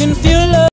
can feel love.